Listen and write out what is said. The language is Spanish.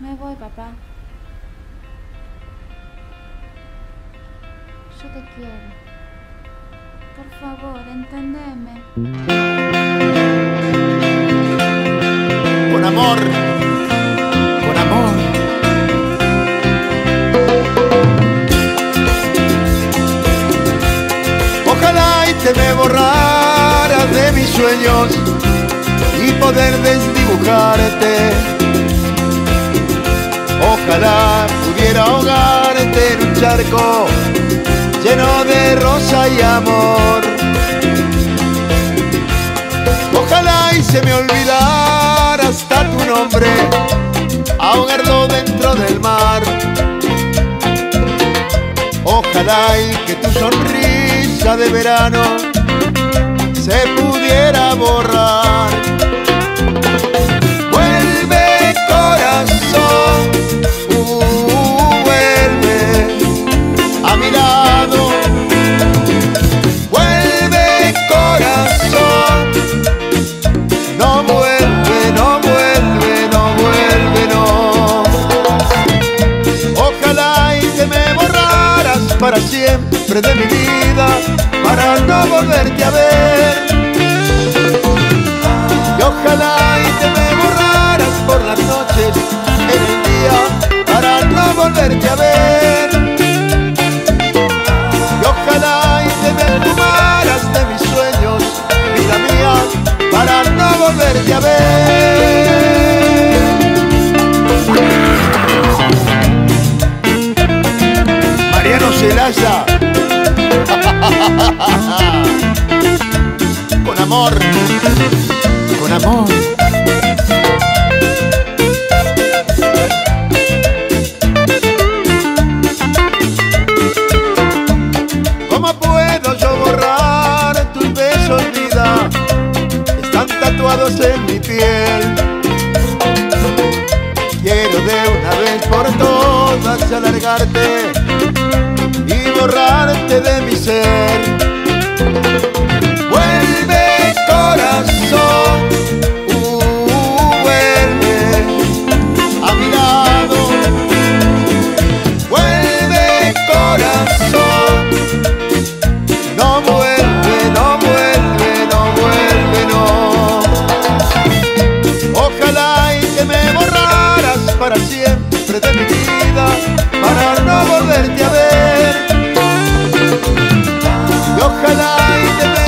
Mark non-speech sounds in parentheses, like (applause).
Me voy, papá. Yo te quiero. Por favor, entendeme. Con amor, con amor. Ojalá y te me borraras de mis sueños y poder desdibujarte. Ojalá pudiera ahogarte en un charco lleno de rosa y amor. Ojalá y se me olvidara hasta tu nombre, ahogarlo dentro del mar. Ojalá y que tu sonrisa de verano para siempre de mi vida, para no volverte a ver. (laughs) Con amor, con amor. ¿Cómo puedo yo borrar tus besos, vida? Están tatuados en mi piel. Quiero de una vez por todas alargarte para no volverte a ver. Y ojalá y te